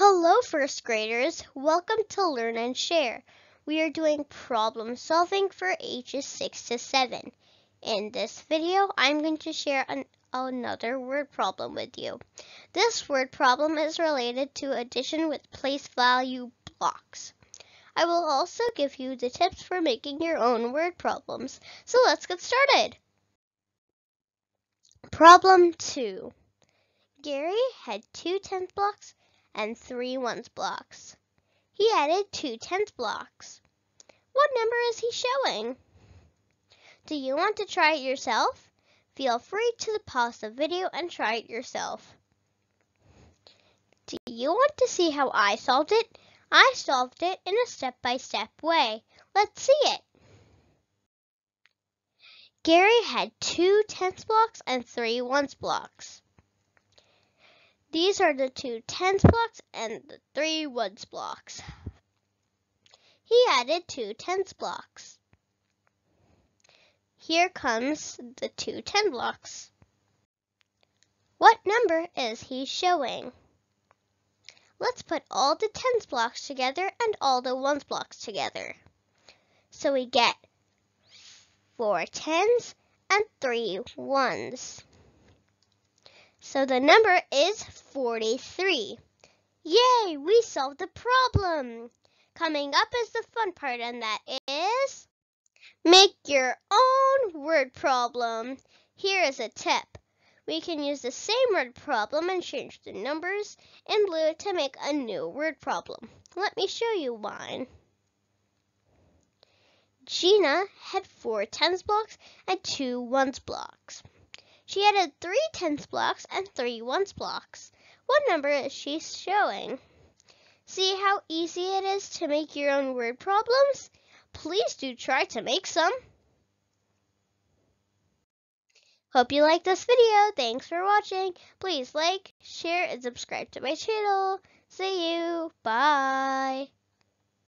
Hello, first graders. Welcome to Learn and Share. We are doing problem solving for ages 6 to 7. In this video, I'm going to share an, another word problem with you. This word problem is related to addition with place value blocks. I will also give you the tips for making your own word problems. So let's get started. Problem 2. Gary had two tenth blocks and three ones blocks. He added two tens blocks. What number is he showing? Do you want to try it yourself? Feel free to pause the video and try it yourself. Do you want to see how I solved it? I solved it in a step-by-step -step way. Let's see it. Gary had two tens blocks and three ones blocks. These are the two tens blocks and the three ones blocks. He added two tens blocks. Here comes the two ten blocks. What number is he showing? Let's put all the tens blocks together and all the ones blocks together. So we get four tens and three ones. So the number is 43. Yay, we solved the problem. Coming up is the fun part, and that is make your own word problem. Here is a tip. We can use the same word problem and change the numbers in blue to make a new word problem. Let me show you mine. Gina had four tens blocks and two ones blocks. She added three tens blocks and three ones blocks. What number is she showing? See how easy it is to make your own word problems? Please do try to make some. Hope you liked this video. Thanks for watching. Please like, share, and subscribe to my channel. See you. Bye.